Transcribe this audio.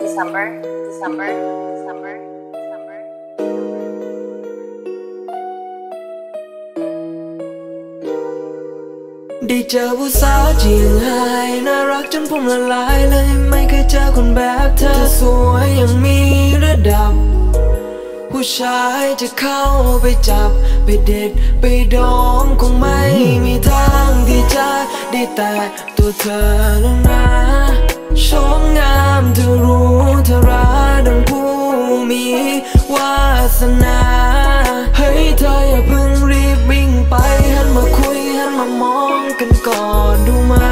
December, December, December, December. ได้เจอผู้สาวที่ยังหายน่ารักจนผมละลายเลย ไม่เคยเจอคนแบบเธอสวยยังมีระดับ ผู้ชายจะเข้าไปจับ ไปเด็ด ไปดอมคงไม่มีทางที่จะได้แต่ ตัเธอแล้วนะชมงามเธอรู้เธอรักดังผู้มีวาสนาเฮ้ยเธออย่าเพิ่งรีบวิ่งไปหันมาคุยหันมามองกันก่อนดูมา